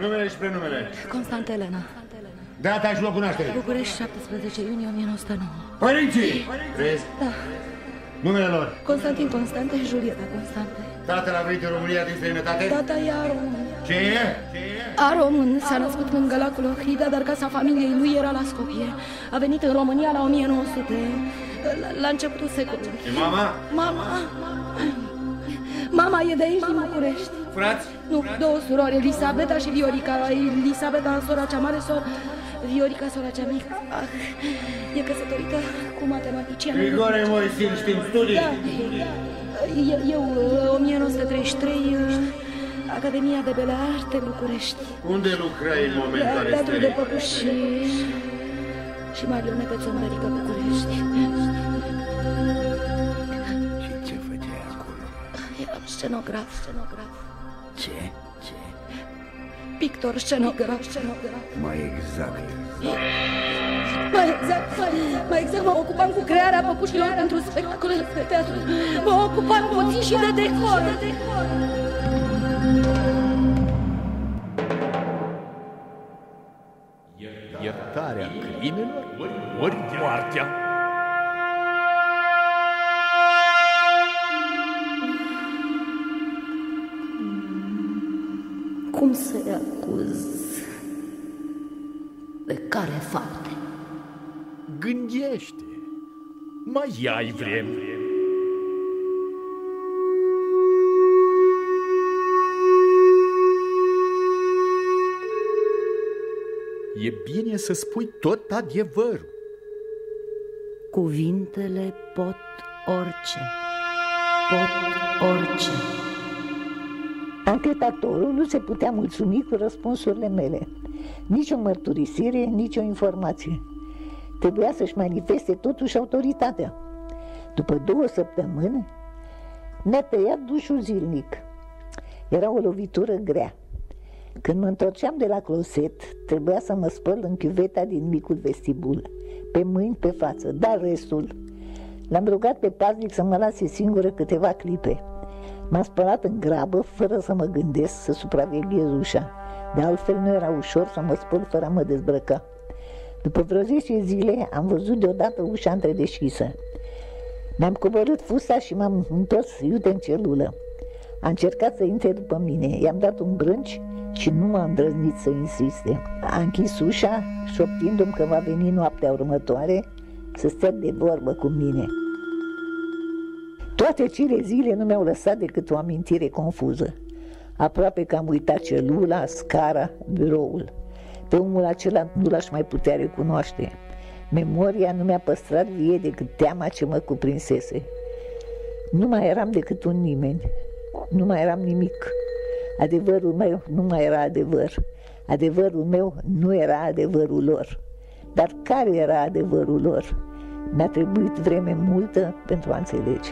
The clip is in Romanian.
Numele și prenumele. Constant Elena. Data și locul nașterii. București, 17 iunie 1909. Părinții! Crezi? Da. Numele lor. Constantin Constante și Julieta Constante. Tatăl a venit în România din străinătate? Tata e a român. Ce e? A român. S-a născut lângă lacul Ohrida, dar casa familiei lui era la Scopie. A venit în România la 1900, la, la începutul secolului. Și mama? Mama... Mama e de aici, din București. Frați? Nu, două surori, Elisabeta și Viorica. Elisabeta, sora cea mare, sora... Viorica, sora cea mică. Ah, e căsătorită cu matematician. Grigore Moisin, știm studii? Da, da. Eu, eu 1933, Academia de Bele Arte, București. Unde lucrai în momentul La Teatrul de arestării? Păpuși și, și marionete țămărărică București. Și ce făceai acolo? Eram scenograf, scenograf. Ce? Ce? Pictor, scenograf, scenograf. Mai exact. Mai exact, mai, mai exact, mă ocupam cu crearea păpușilor pentru spectacolele de teatru. Mă ocupam puțin și de decor. De decor. Iertarea crimelor ori moartea. Cum să-i acuz? De care fapte? Gândește. Mai ai vreme. E bine să spui tot adevărul. Cuvintele pot orice. Pot orice. Anchetatorul nu se putea mulțumi cu răspunsurile mele. Nici o mărturisire, nici o informație. Trebuia să-și manifeste totuși autoritatea. După două săptămâni, ne-a tăiat dușul zilnic. Era o lovitură grea. Când mă întorceam de la closet, trebuia să mă spăl în chiuveta din micul vestibul, pe mâini, pe față, dar restul. L-am rugat pe paznic să mă lase singură câteva clipe. M-am spălat în grabă, fără să mă gândesc să supraveghez ușa. De altfel nu era ușor să mă spăl fără a mă dezbrăca. După vreo 10 zile am văzut deodată ușa întredeschisă. Mi-am coborât fusta și m-am întors iute în celulă. A încercat să intre după mine, i-am dat un brânci și nu m-a îndrăznit să insiste. A închis ușa, șoptindu-mi că va veni noaptea următoare să stea de vorbă cu mine. Toate cele zile nu mi-au lăsat decât o amintire confuză. Aproape că am uitat celula, scara, biroul. Pe omul acela nu l-aș mai putea recunoaște. Memoria nu mi-a păstrat vie decât teama ce mă cuprinsese. Nu mai eram decât un nimeni. Nu mai eram nimic. Adevărul meu nu mai era adevăr. Adevărul meu nu era adevărul lor. Dar care era adevărul lor? Mi-a trebuit vreme multă pentru a înțelege.